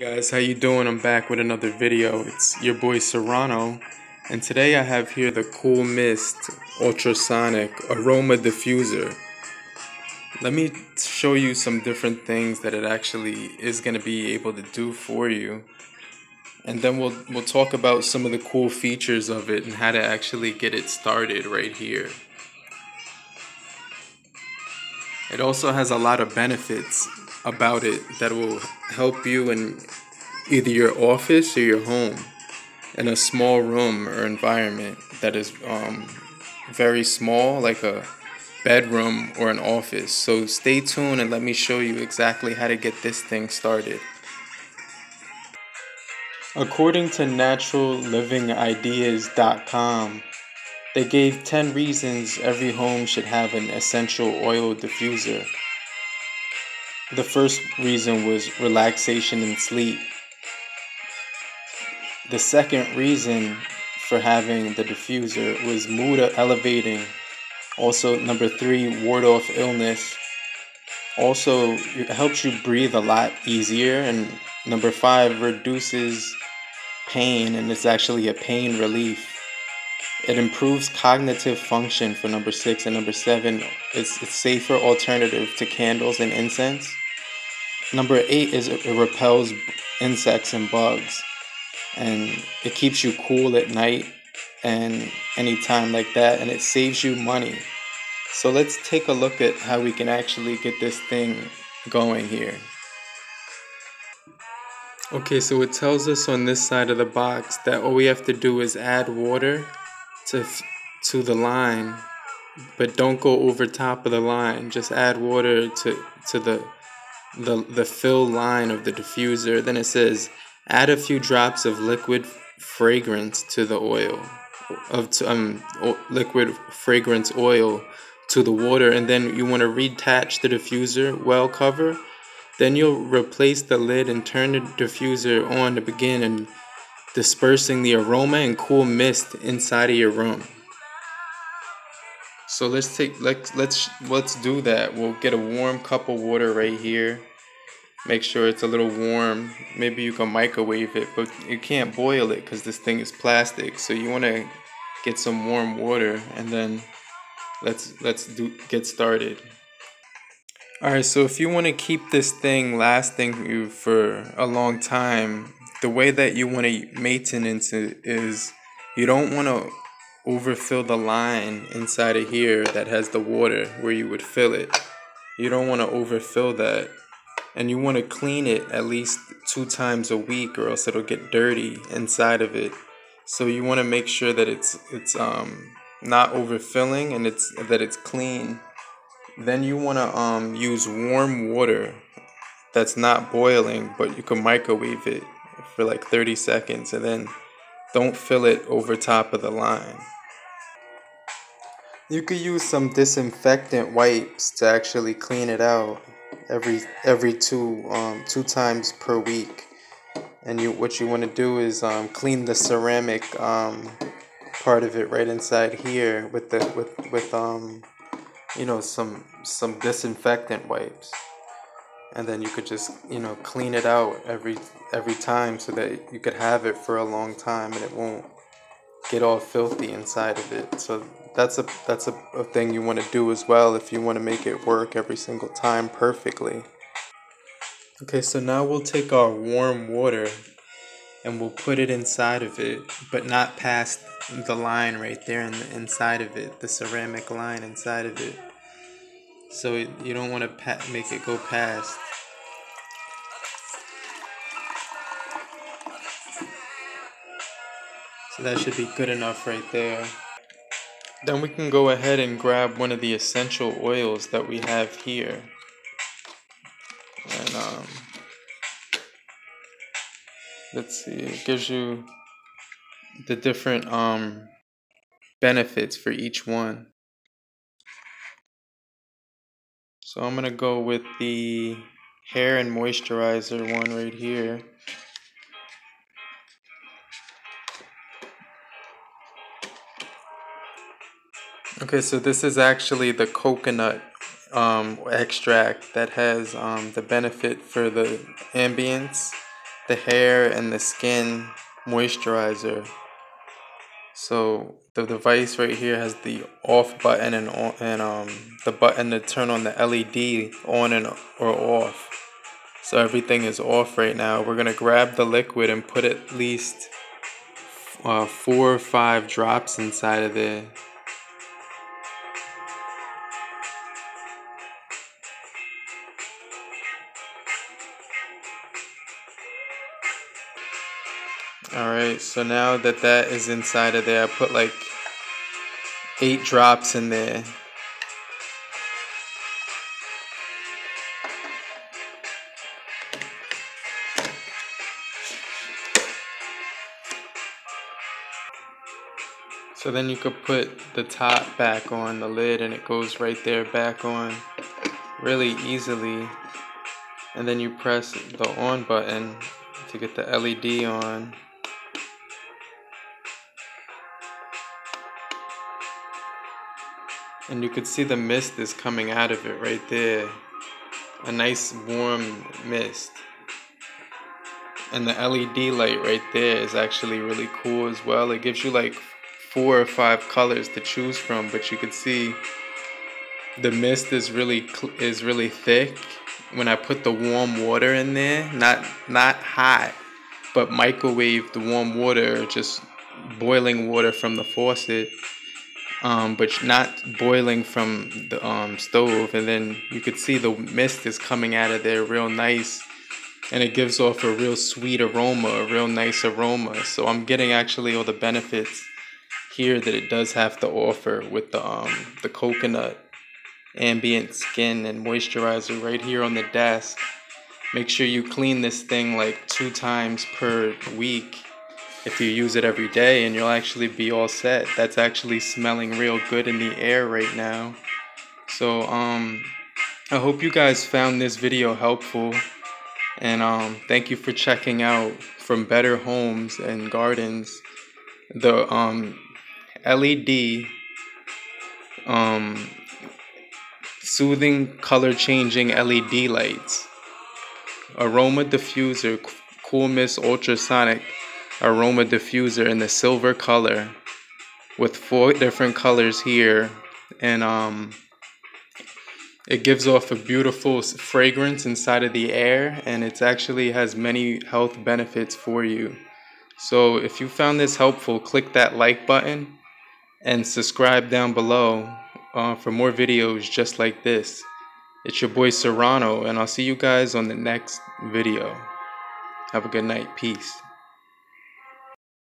guys how you doing? I'm back with another video. It's your boy serrano and today i have here the cool mist ultrasonic aroma diffuser. Let me show you some different things that it actually is going to be able to do for you and then we'll we'll talk about some of the cool features of it and how to actually get it started right here. It also has a lot of benefits about it that will help you in either your office or your home in a small room or environment that is um, very small, like a bedroom or an office. So stay tuned and let me show you exactly how to get this thing started. According to naturallivingideas.com, they gave 10 reasons every home should have an essential oil diffuser. The first reason was relaxation and sleep. The second reason for having the diffuser was mood elevating. Also, number three, ward off illness. Also, it helps you breathe a lot easier. And number five, reduces pain and it's actually a pain relief. It improves cognitive function for number six and number seven. It's a safer alternative to candles and incense. Number eight is it repels insects and bugs, and it keeps you cool at night and anytime like that, and it saves you money. So let's take a look at how we can actually get this thing going here. Okay, so it tells us on this side of the box that all we have to do is add water to to the line, but don't go over top of the line. Just add water to to the the the fill line of the diffuser. Then it says add a few drops of liquid fragrance to the oil of um liquid fragrance oil to the water and then you want to reattach the diffuser well cover then you'll replace the lid and turn the diffuser on to begin and dispersing the aroma and cool mist inside of your room. So let's take let's let's let's do that. We'll get a warm cup of water right here. Make sure it's a little warm. Maybe you can microwave it, but you can't boil it because this thing is plastic. So you want to get some warm water and then let's let's do get started. All right, so if you want to keep this thing lasting you for a long time, the way that you want to maintenance it is you don't want to overfill the line inside of here that has the water where you would fill it. You don't want to overfill that. And you want to clean it at least two times a week or else it'll get dirty inside of it. So you want to make sure that it's it's um not overfilling and it's that it's clean. Then you want to um use warm water that's not boiling, but you can microwave it for like 30 seconds and then don't fill it over top of the line. You could use some disinfectant wipes to actually clean it out every every two um, two times per week. And you what you want to do is um, clean the ceramic um, part of it right inside here with the with with um you know some some disinfectant wipes and then you could just you know clean it out every every time so that you could have it for a long time and it won't get all filthy inside of it. So that's a that's a, a thing you want to do as well if you want to make it work every single time perfectly. Okay so now we'll take our warm water and we'll put it inside of it but not past the line right there in the inside of it the ceramic line inside of it so it, you don't want to make it go past. So that should be good enough right there. Then we can go ahead and grab one of the essential oils that we have here. And um, let's see, it gives you the different um, benefits for each one. So I'm going to go with the hair and moisturizer one right here. Okay, so this is actually the coconut um, extract that has um, the benefit for the ambience the hair and the skin moisturizer. So the device right here has the off button and on, and um the button to turn on the LED on and or off. So everything is off right now. We're gonna grab the liquid and put at least uh, four or five drops inside of there. Alright, so now that that is inside of there, I put like eight drops in there. So then you could put the top back on the lid and it goes right there back on really easily. And then you press the on button to get the LED on. And you could see the mist is coming out of it right there. A nice warm mist. And the LED light right there is actually really cool as well. It gives you like four or five colors to choose from, but you could see the mist is really is really thick when I put the warm water in there, not not hot, but microwave the warm water, just boiling water from the faucet um, but not boiling from the um, stove. And then you could see the mist is coming out of there real nice. And it gives off a real sweet aroma, a real nice aroma. So I'm getting actually all the benefits here that it does have to offer with the, um, the coconut ambient skin and moisturizer right here on the desk. Make sure you clean this thing like two times per week if you use it every day and you'll actually be all set. That's actually smelling real good in the air right now. So um I hope you guys found this video helpful and um thank you for checking out from Better Homes and Gardens the um LED um soothing color changing LED lights aroma diffuser cool mist ultrasonic aroma diffuser in the silver color with four different colors here. And um it gives off a beautiful fragrance inside of the air and it actually has many health benefits for you. So if you found this helpful click that like button and subscribe down below uh, for more videos just like this. It's your boy serrano and i'll see you guys on the next video. Have a good night. Peace